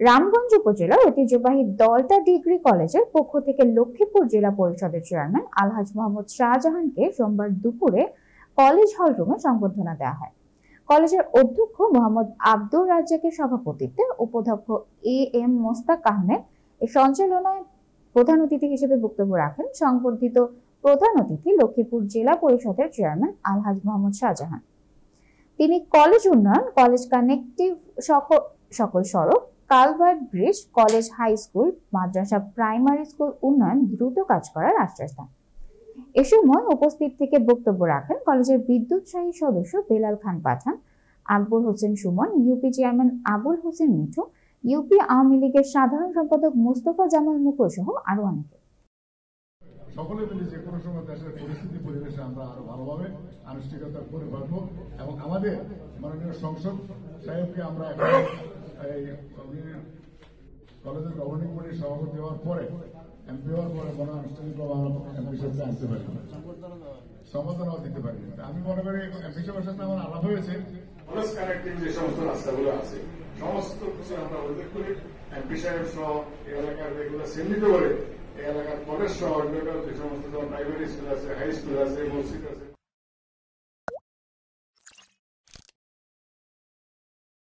রামগঞ্জ উপজেলার ঐতিহ্যবাহী দলটা ডিগ্রি কলেজের পক্ষ থেকে লক্ষ্মীপুর জেলা পরিষদের চেয়ারম্যান আলহাজ মোহাম্মদ শাহজাহানকে সোমবার দুপুরে কলেজ হল রুমে সংবর্ধনা দেওয়া হয়। কলেজের অধ্যক্ষ মোহাম্মদ আব্দুর রাজ্জাকের সভাপতিত্বে উপাধ্যক্ষ এ এম মোস্তাক আহমেদ সঞ্চালনায় প্রধান অতিথি হিসেবে বক্তব্য রাখেন সংবর্ধিত প্রধান অতিথি লক্ষ্মীপুর জেলা পরিষদের চেয়ারম্যান আলহাজ মোহাম্মদ শাহজাহান। তিনি কলেজ উন্নয়ন, কলেজ কানেক্টিভ সকল সড়ক culvert bridge college high school, মাদ্রাসা প্রাইমারি স্কুল উন্নয়ন দ্রুত কাজ করার আশ্বাস দেন এ সময় উপস্থিত থেকে বক্তব্য রাখেন কলেজের বিদ্যুৎসাহী সদস্য Belal Khan Pathan, Akbar Hossain Sumon, UP chairman Abul Hossain Mithu, UP Awami লীগের সাধারণ সম্পাদক মোস্তফা জামাল মুকুল সহ আরও অনেকে। সকলে মিলে যে কোনো সময় দেশের পরিস্থিতি, পরিবেশে আমরা আরও ভালোভাবে আনুষ্ঠানিকতা করে পারব এবং আমাদের মাননীয় সংসদ সাহেবকে আমরা উনি কলেজের গভর্নিং বডির সভাপতি হওয়ার পরে এমপি হওয়ার পরে হয় আনুষ্ঠানিকভাবে আনতে পারি সম্বোধনাও দিতে পারি আমি মনে করি এমপি সাহেবের সাথে আমার আলাপ হয়েছে। কলেজ কানেক্টিং যে সমস্ত রাস্তাগুলো আছে, সমস্ত কিছু আমরা উল্লেখ করি। এমপি সাহেব সহ এলাকার যেগুলো চিহ্নিত করে এলাকার কলেজ সহ যে সমস্ত প্রাইমারি স্কুল আছে হাই স্কুল আছে, মসজিদ আছে